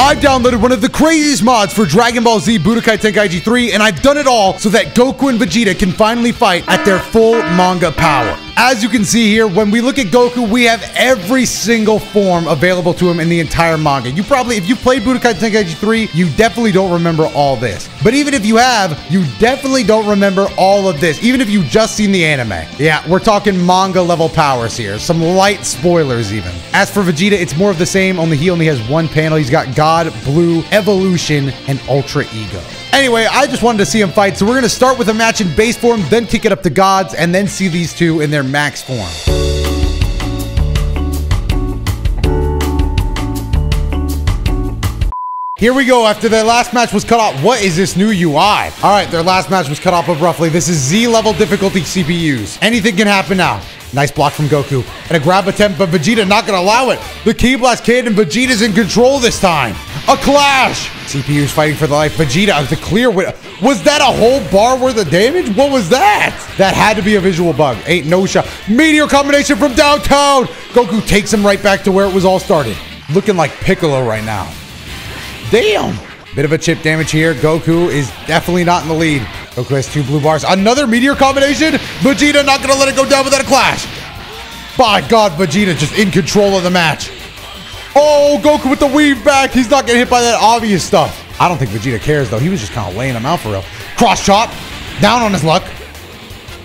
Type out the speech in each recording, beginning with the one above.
I downloaded one of the craziest mods for Dragon Ball Z Budokai Tenkaichi 3, and I've done it all so that Goku and Vegeta can finally fight at their full manga power. As you can see here, when we look at Goku, we have every single form available to him in the entire manga. You probably, if you played Budokai Tenkaichi 3, you definitely don't remember all this. But even if you have, you definitely don't remember all of this, even if you've just seen the anime. Yeah, we're talking manga level powers here. Some light spoilers even. As for Vegeta, it's more of the same, only he only has one panel. He's got God, Blue, Evolution, and Ultra Ego. Anyway, I just wanted to see him fight, so we're going to start with a match in base form, then kick it up to gods, and then see these two in their max form. Here we go. After their last match was cut off, what is this new UI? All right, their last match was cut off of roughly. This is Z level difficulty CPUs. Anything can happen now. Nice block from Goku. And a grab attempt, but Vegeta not gonna allow it. The Ki Blast Kid and Vegeta's in control this time. A clash! CPU's fighting for the life. Vegeta, the clear win. Was that a whole bar worth of damage? What was that? That had to be a visual bug. Ain't no shot. Meteor combination from downtown. Goku takes him right back to where it was all started. Looking like Piccolo right now. Damn! Bit of a chip damage here. Goku is definitely not in the lead. Goku has two blue bars. Another meteor combination. Vegeta not going to let it go down without a clash. By God, Vegeta just in control of the match. Oh, Goku with the weave back. He's not getting hit by that obvious stuff. I don't think Vegeta cares, though. He was just kind of laying him out for real. Cross chop. Down on his luck.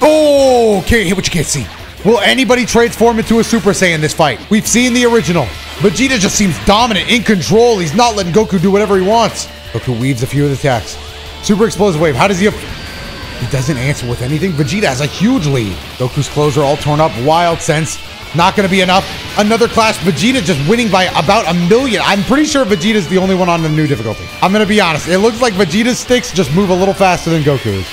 Oh, can't hit what you can't see. Will anybody transform into a Super Saiyan this fight? We've seen the original. Vegeta just seems dominant, in control. He's not letting Goku do whatever he wants. Goku weaves a few of the attacks. Super Explosive Wave. How does he... He doesn't answer with anything. Vegeta has a huge lead. Goku's clothes are all torn up. Wild Sense. Not going to be enough. Another clash. Vegeta just winning by about a million. I'm pretty sure Vegeta's the only one on the new difficulty. I'm going to be honest. It looks like Vegeta's sticks just move a little faster than Goku's.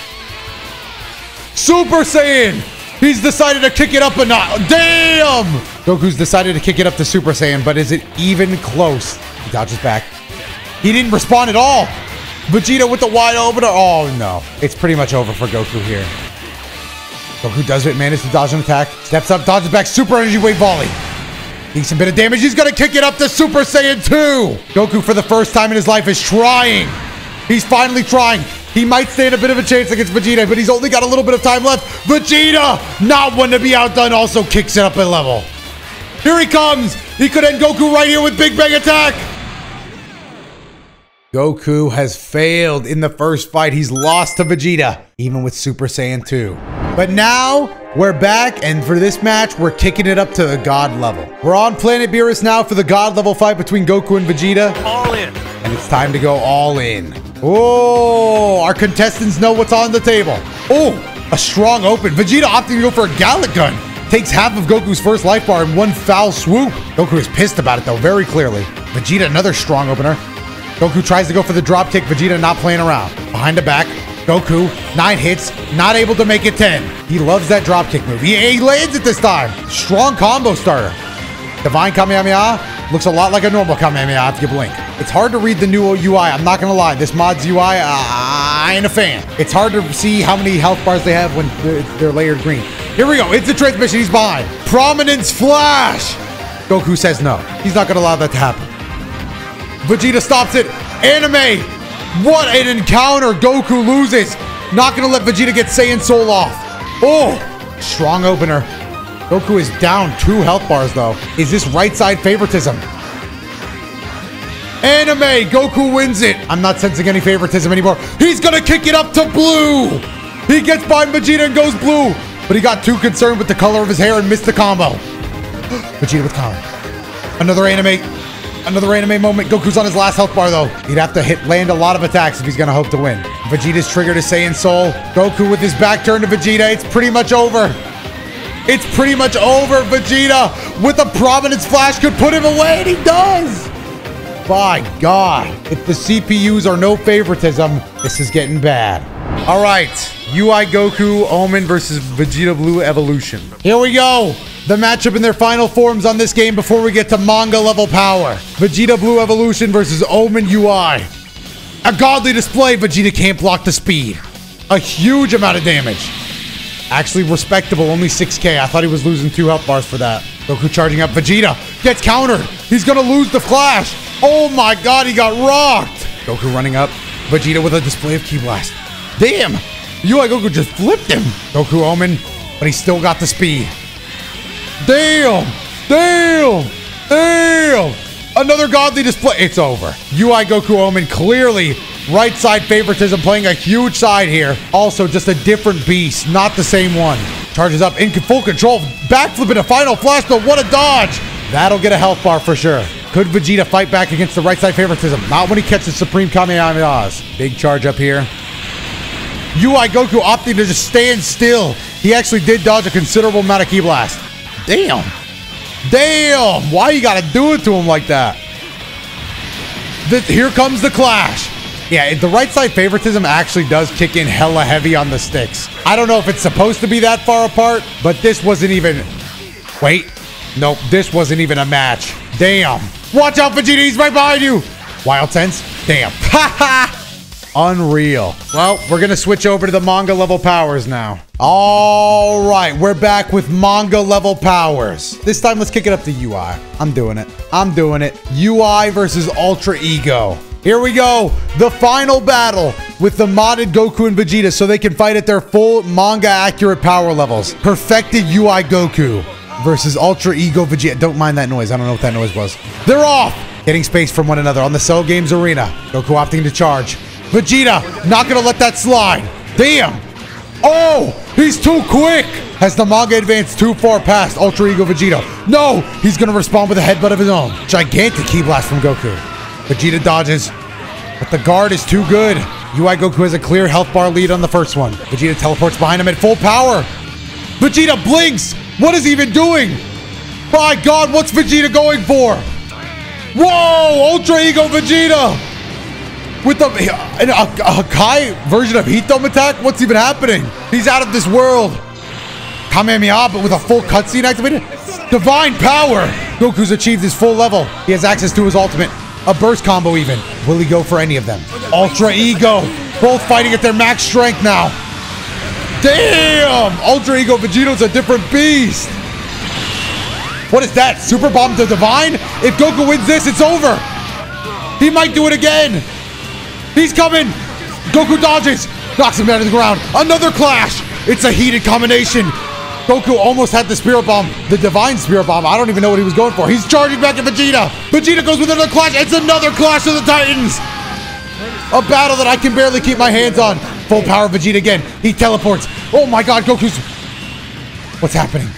Super Saiyan! He's decided to kick it up a notch. Damn! Goku's decided to kick it up to Super Saiyan, but is it even close? He dodges back. He didn't respond at all. Vegeta with the wide opener. Oh, no. It's pretty much over for Goku here. Goku does it, manages to dodge an attack. Steps up, dodges back, super energy wave volley. A bit of damage. He's going to kick it up to Super Saiyan 2. Goku, for the first time in his life, is trying. He's finally trying. He might stand a bit of a chance against Vegeta, but he's only got a little bit of time left. Vegeta, not one to be outdone, also kicks it up a level. Here he comes. He could end Goku right here with Big Bang Attack. Goku has failed in the first fight. He's lost to Vegeta, even with Super Saiyan 2. But now we're back, and for this match, we're kicking it up to the God level. We're on Planet Beerus now for the God level fight between Goku and Vegeta. All in. And it's time to go all in. Oh, our contestants know what's on the table. Oh, a strong open. Vegeta opting to go for a Galick Gun. Takes half of Goku's first life bar in one foul swoop. Goku is pissed about it, though, very clearly. Vegeta, another strong opener. Goku tries to go for the drop kick. Vegeta not playing around. Behind the back. Goku, nine hits, not able to make it 10. He loves that drop kick move. He, he lands it this time. Strong combo starter. Divine Kamehameha looks a lot like a normal Kamehameha if you blink. It's hard to read the new UI. I'm not gonna lie. This mod's UI, uh, I ain't a fan. It's hard to see how many health bars they have when they're, they're layered green. Here we go. It's the transmission. He's behind. Prominence Flash. Goku says no. He's not gonna allow that to happen. Vegeta stops it. Anime. What an encounter. Goku loses. Not gonna let Vegeta get Saiyan Soul off. Oh, strong opener. Goku is down two health bars though. Is this right side favoritism? Anime, Goku wins it. I'm not sensing any favoritism anymore. He's gonna kick it up to blue. He gets by Vegeta and goes blue. But he got too concerned with the color of his hair and missed the combo. Vegeta with counter. Another anime, another anime moment. Goku's on his last health bar though. He'd have to hit land a lot of attacks if he's gonna hope to win. Vegeta's triggered his Saiyan Soul. Goku with his back turned to Vegeta. It's pretty much over. It's pretty much over. Vegeta with a Providence flash could put him away, and he does. By God, if the CPUs are no favoritism, this is getting bad. All right, UI Goku Omen versus Vegeta Blue Evolution. Here we go. The matchup in their final forms on this game before we get to manga level power. Vegeta Blue Evolution versus Omen UI. A godly display, Vegeta can't block the speed. A huge amount of damage. Actually respectable, only 6k. I thought he was losing two health bars for that. Goku charging up. Vegeta gets countered. He's gonna lose the flash. Oh my god, he got rocked! Goku running up. Vegeta with a display of Ki Blast. Damn! UI Goku just flipped him. Goku Omen, but he still got the speed. Damn! Damn! Damn! Another godly display. It's over. UI Goku Omen clearly right side favoritism playing a huge side here. Also just a different beast, not the same one. Charges up in full control. Backflip a final flash, but what a dodge. That'll get a health bar for sure. Could Vegeta fight back against the right side favoritism? Not when he catches Supreme Kamehamehas. Big charge up here. UI Goku opting to just stand still. He actually did dodge a considerable amount of Ki Blast. Damn. Damn. Why you gotta do it to him like that? Here comes the clash. Yeah, the right side favoritism actually does kick in hella heavy on the sticks. I don't know if it's supposed to be that far apart, but this wasn't even... Wait. Nope, this wasn't even a match. Damn. Watch out, Vegeta. He's right behind you. Wild sense. Damn. Ha ha. Unreal. Well, we're going to switch over to the manga level powers now. All right, we're back with manga level powers. This time, let's kick it up to UI. I'm doing it. I'm doing it. UI versus Ultra Ego. Here we go. The final battle with the modded Goku and Vegeta so they can fight at their full manga accurate power levels. Perfected UI Goku versus Ultra Ego Vegeta. Don't mind that noise. I don't know what that noise was. They're off. Getting space from one another on the Cell Games arena. Goku opting to charge. Vegeta, not gonna let that slide. Damn. Oh, he's too quick. Has the manga advanced too far past Ultra Ego Vegeta? No, he's gonna respond with a headbutt of his own. Gigantic Ki Blast from Goku. Vegeta dodges, but the guard is too good. UI Goku has a clear health bar lead on the first one. Vegeta teleports behind him at full power. Vegeta blinks. What is he even doing? My God, what's Vegeta going for? Whoa, Ultra Ego Vegeta with the a, a, Kai version of Heat Dome attack? What's even happening? He's out of this world. Kamehameha, but with a full cutscene activated. Divine power. Goku's achieved his full level. He has access to his ultimate. A burst combo even. Will he go for any of them? Ultra Ego. Both fighting at their max strength now. Damn! Ultra Ego Vegeta's a different beast. What is that? Super Bomb to Divine? If Goku wins this, it's over. He might do it again. He's coming! Goku dodges! Knocks him down to the ground. Another clash! It's a heated combination. Goku almost had the Spirit Bomb, the Divine Spirit Bomb. I don't even know what he was going for. He's charging back at Vegeta. Vegeta goes with another clash. It's another clash of the Titans. A battle that I can barely keep my hands on. Full power Vegeta again. He teleports. Oh my god, Goku's... What's happening?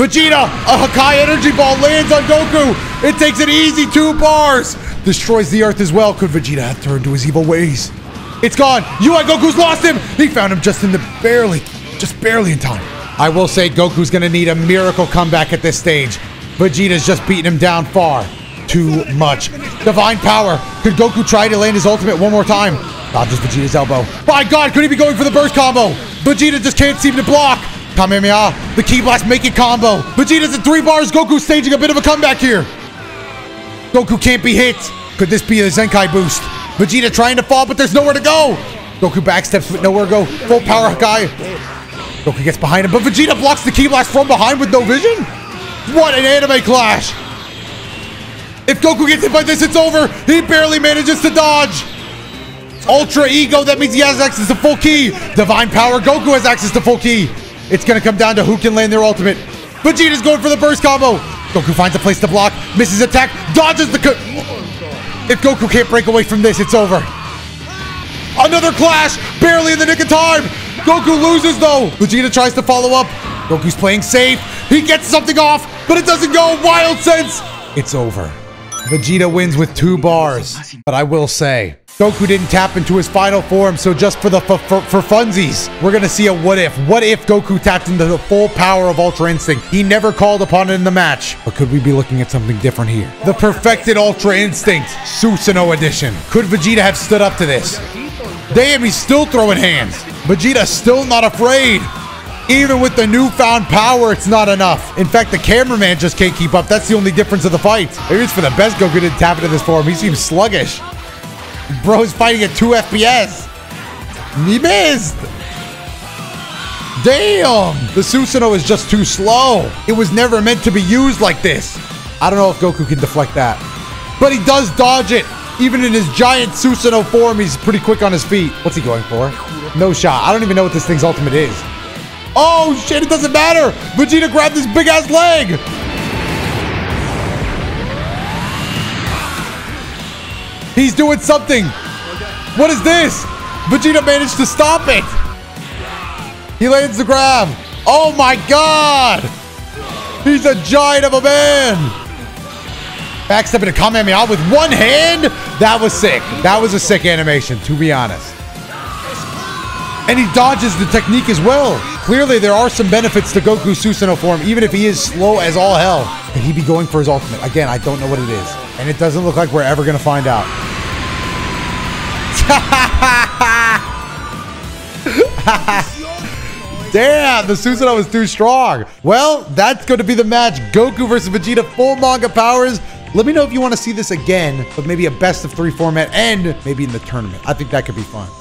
Vegeta, a Hakai Energy Ball lands on Goku. It takes an easy two bars destroys the earth as well. Could Vegeta have turned to his evil ways? It's gone. UI Goku's lost him. He found him just in the barely, just barely in time. I will say Goku's going to need a miracle comeback at this stage. Vegeta's just beating him down far. Too much. Divine power. Could Goku try to land his ultimate one more time? Dodges Vegeta's elbow. My God, could he be going for the burst combo? Vegeta just can't seem to block. Kamehameha, the Ki Blast make it combo. Vegeta's at three bars. Goku staging a bit of a comeback here. Goku can't be hit. Could this be a Zenkai boost? Vegeta trying to fall, but there's nowhere to go. Goku backsteps with nowhere to go. Full power Hakai. Goku gets behind him, but Vegeta blocks the Ki Blast from behind with no vision? What an anime clash. If Goku gets hit by this, it's over. He barely manages to dodge. Ultra Ego, that means he has access to full ki. Divine Power, Goku has access to full ki. It's going to come down to who can land their ultimate. Vegeta's going for the burst combo. Goku finds a place to block, misses attack, dodges the... if Goku can't break away from this, it's over. Another clash, barely in the nick of time. Goku loses though. Vegeta tries to follow up. Goku's playing safe. He gets something off, but it doesn't go. Wild sense. It's over. Vegeta wins with two bars. But I will say, Goku didn't tap into his final form, so just for the for, for funsies, we're gonna see a what if. What if Goku tapped into the full power of Ultra Instinct? He never called upon it in the match. But could we be looking at something different here? The perfected Ultra Instinct, Susanoo edition. Could Vegeta have stood up to this? Damn, he's still throwing hands. Vegeta's still not afraid. Even with the newfound power, it's not enough. In fact, the cameraman just can't keep up. That's the only difference of the fight. Maybe it's for the best Goku didn't tap into this form. He seems sluggish. Bro's fighting at 2 FPS. He missed. Damn. The Susanoo is just too slow. It was never meant to be used like this. I don't know if Goku can deflect that. but he does dodge it. Even in his giant Susanoo form, he's pretty quick on his feet. What's he going for? No shot. I don't even know what this thing's ultimate is. Oh, shit, it doesn't matter. Vegeta grabbed his big-ass leg. He's doing something. What is this? Vegeta managed to stop it. He lands the grab. Oh my god. He's a giant of a man. Backstep into Kamehameha with one hand. That was sick. That was a sick animation, to be honest. And he dodges the technique as well. Clearly, there are some benefits to Goku Susanoo form, even if he is slow as all hell. Could he be going for his ultimate? Again, I don't know what it is. And it doesn't look like we're ever going to find out. Damn, the Susanoo was too strong. Well, that's going to be the match. Goku versus Vegeta, full manga powers. Let me know if you want to see this again, but maybe a best of three format and maybe in the tournament. I think that could be fun.